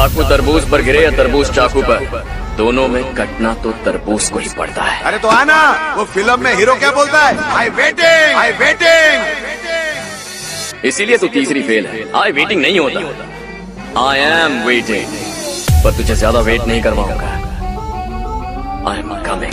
चाकू तरबूज पर गिरे या तरबूज चाकू पर? दोनों में कटना तो तरबूज को ही पड़ता है। अरे तो आना। वो फ़िल्म में हीरो क्या बोलता है? आई वेटिंग आई वेटिंग इसीलिए तो तीसरी फेल है। आई वेटिंग नहीं होता। आई एम वेटिंग पर तुझे ज़्यादा वेट नहीं करवाऊँगा। आई एम कमिंग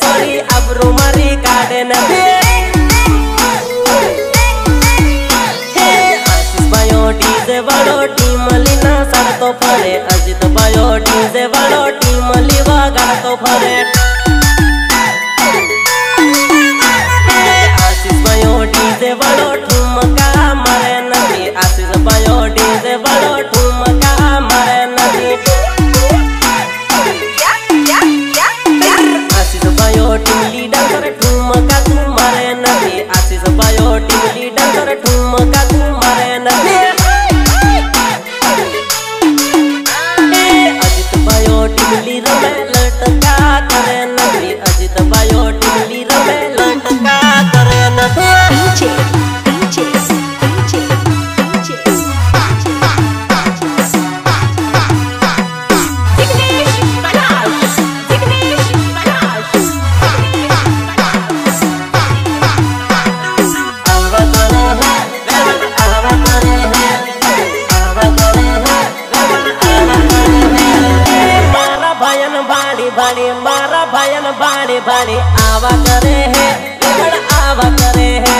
सारी अब रुमारी काट न दे बायो डीजे वालो टीम लीना सब तो पड़े ભાયન ભાણી ભાણી મારા ભાયન ભાણી ભાણી આવા કરે હે આવા કરે હે.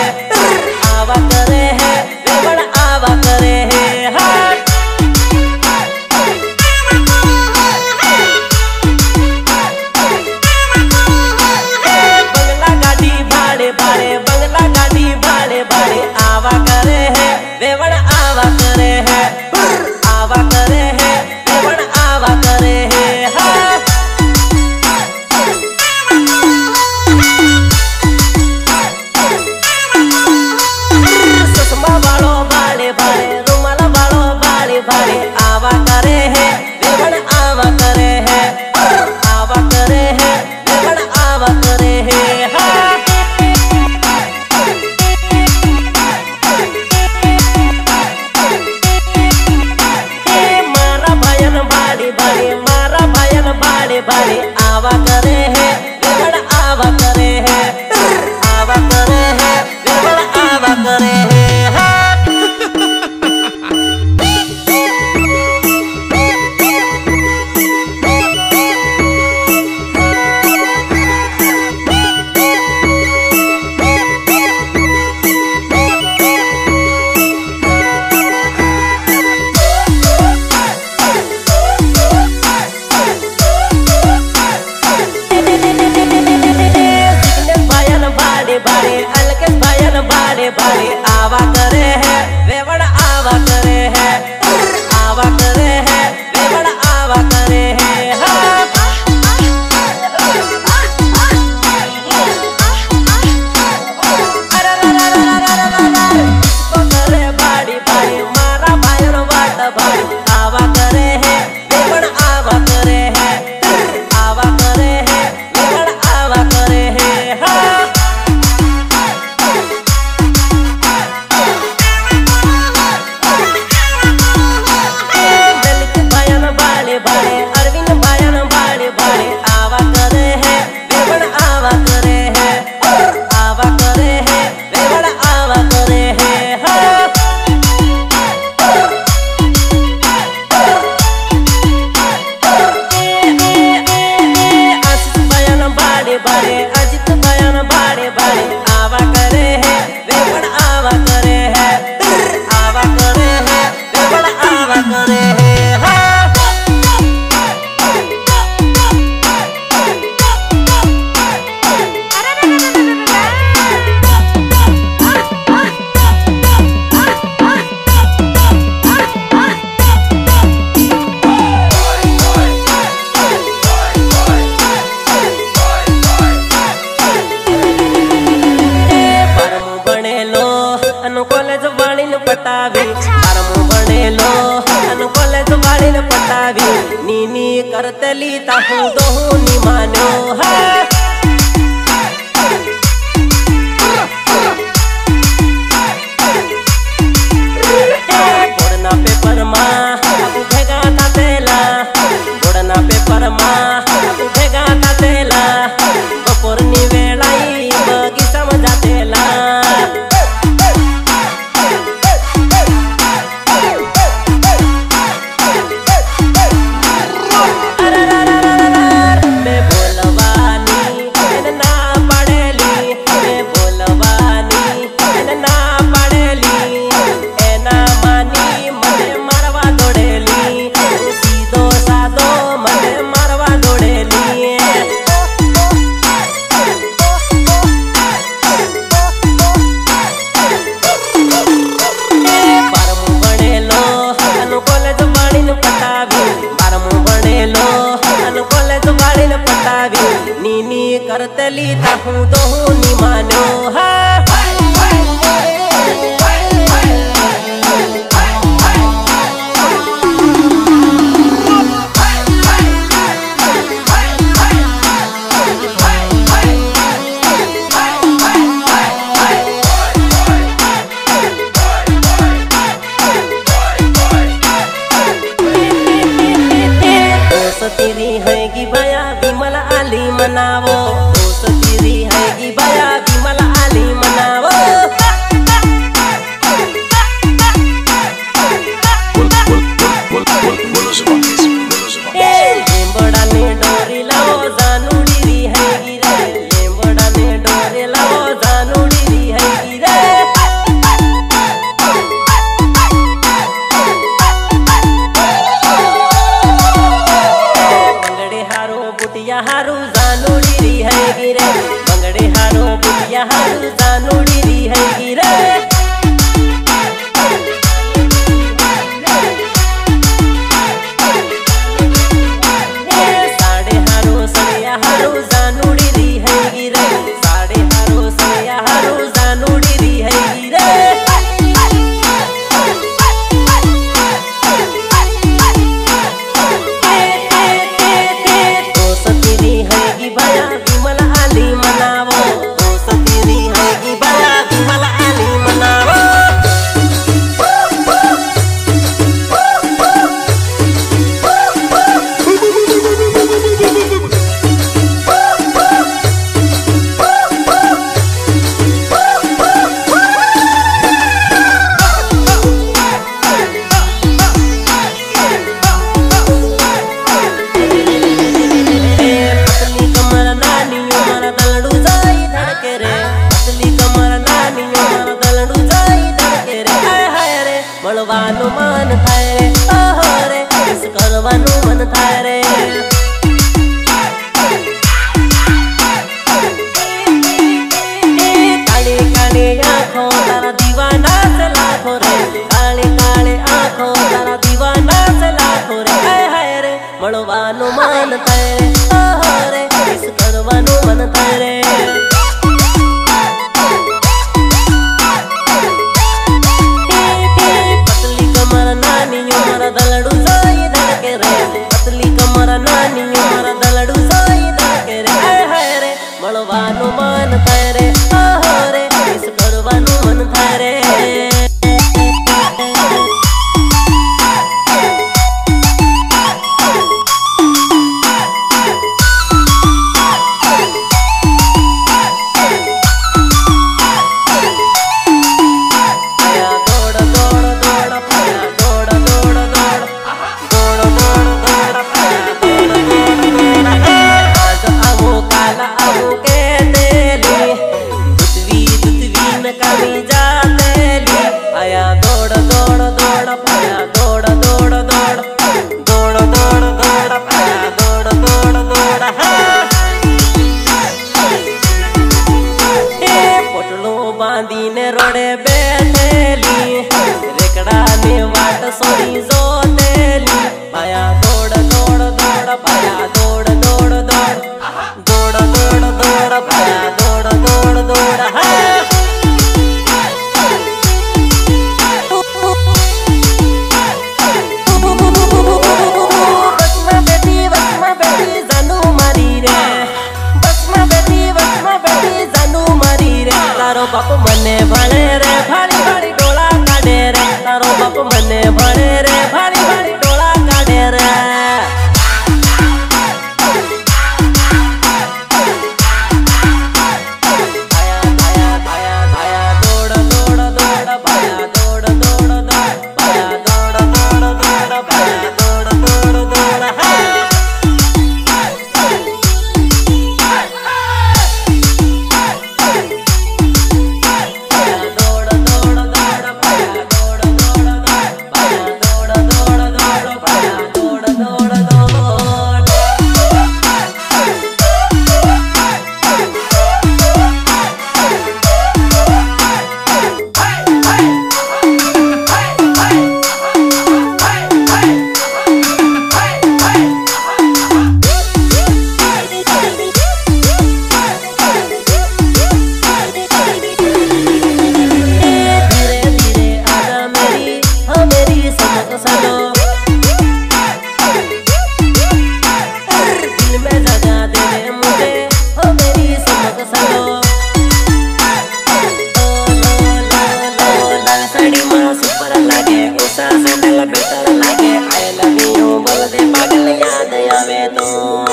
っと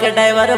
के ड्राइवर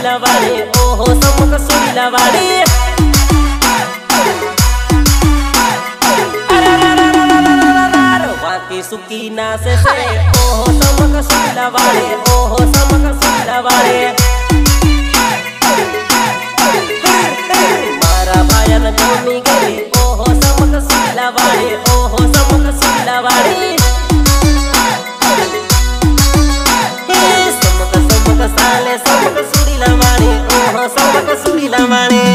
सुनिलवाड़ी ओहो समुख सुनिलवाड़ी सुकी ना से से ओहो समक सुनिलवाड़ी ओहो समक सुनिलवाड़ी मारा भायन गोमी गली ओहो समक सुनिलवाड़ी ओहो समक सुनिलवाड़ी Let's go. la mani, samba que la.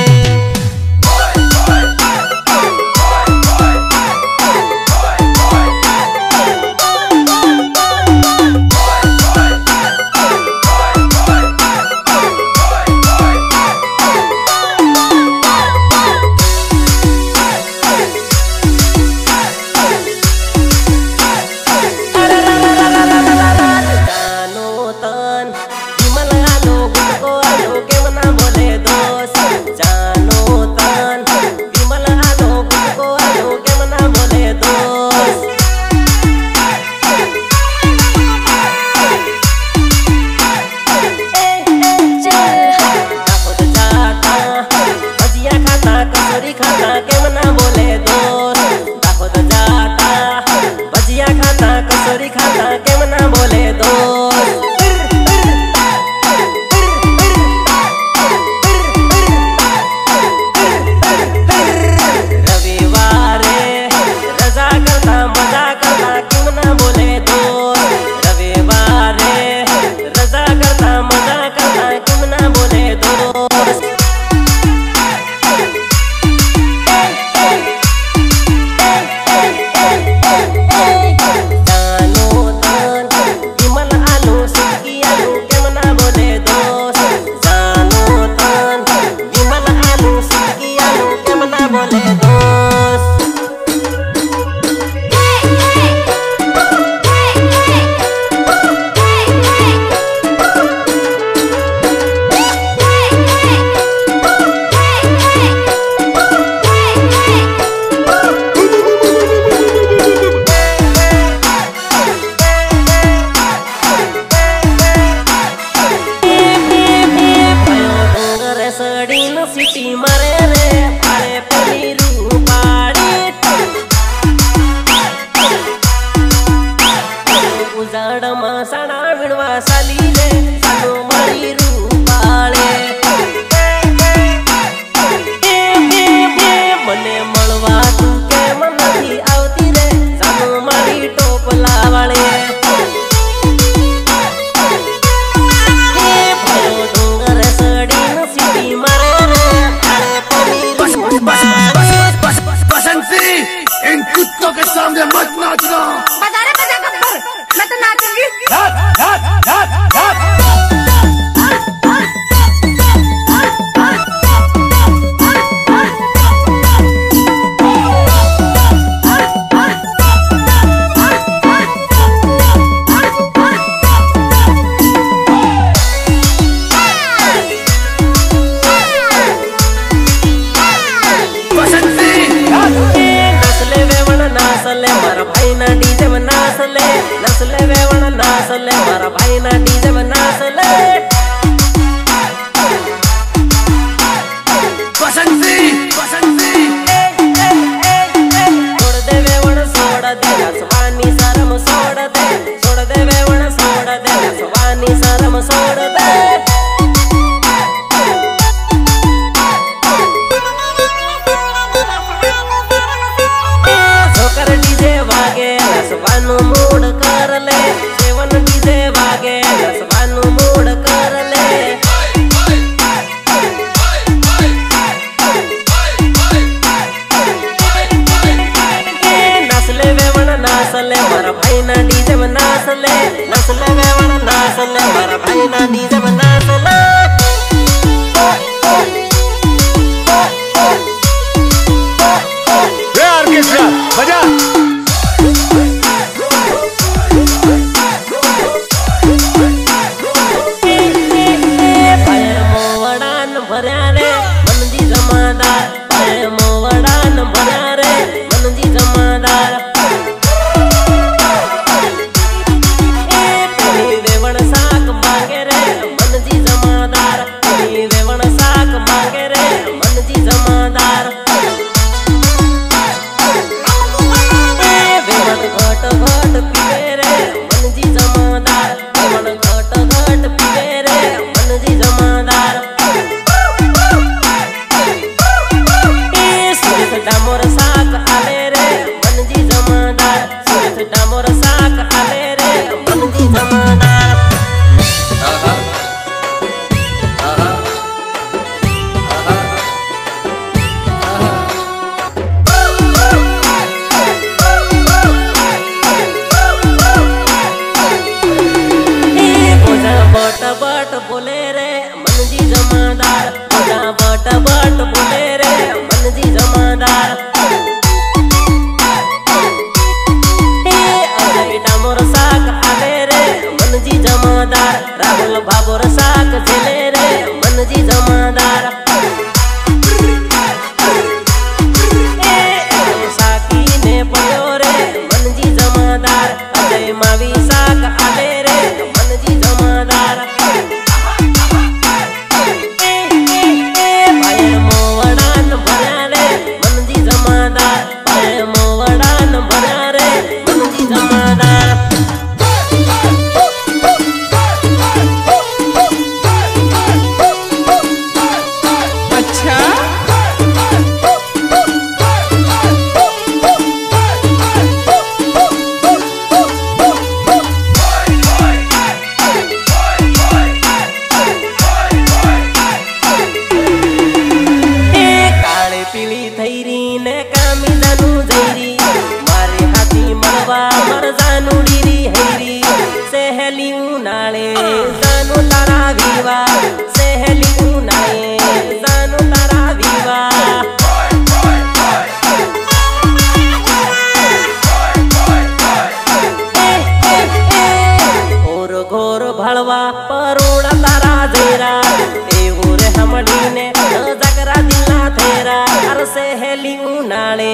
સહેલી ઉનાળે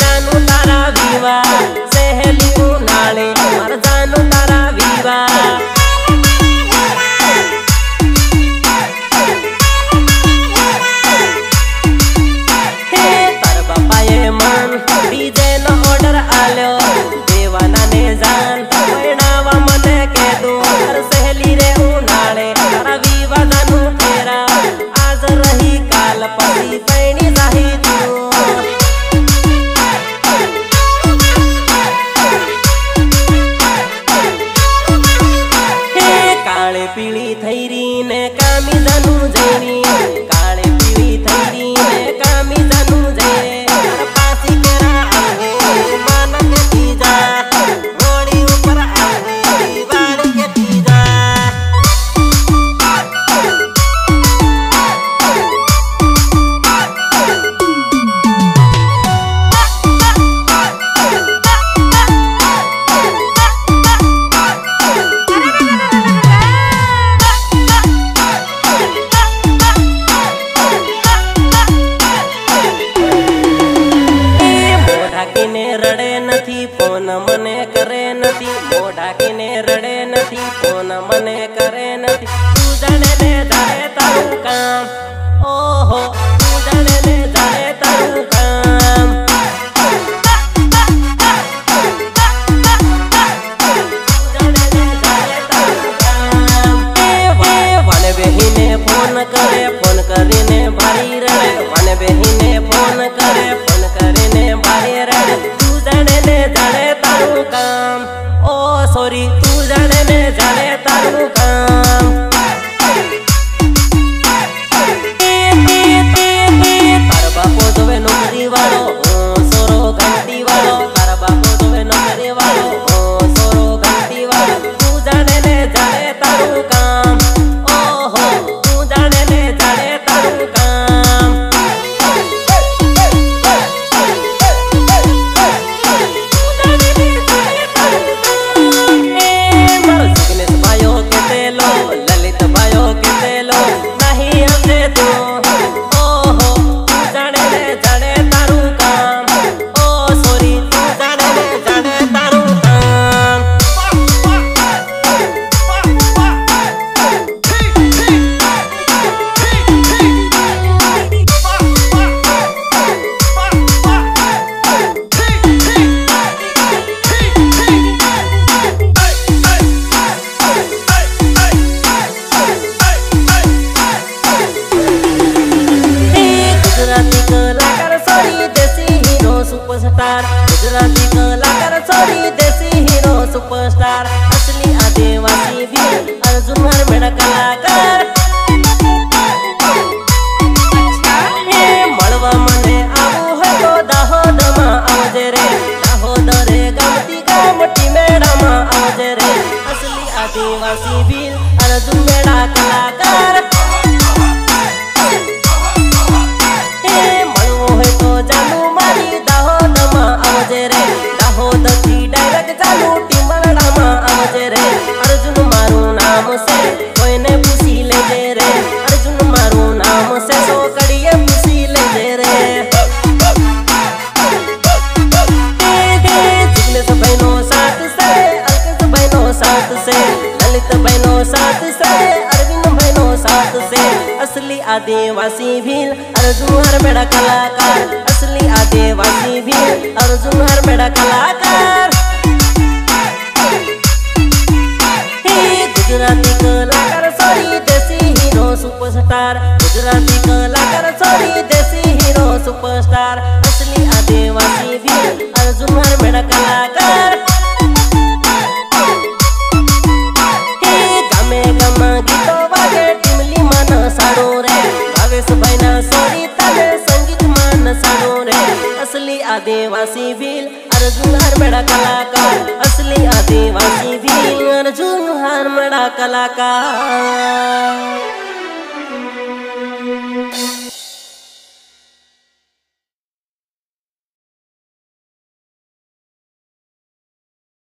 જાનું તારા વિવા સહેલી ઉનાળે માર જાનું તારા વિવા હે તાર બાપાએ મન બીજેનો ઓર્ડર આલ્યો नाम से कोई ने पूछी ले दे रे। अर्जुन मारो नाम से सो कड़िए पूछी ले दे रे। जिग्नेश बहनों साथ से अर्कित बहनों साथ से, ललित बहनों साथ से, अरविंद बहनों साथ से, असली आदिवासी भील, अर्जुन हर बेड़ा कलाकार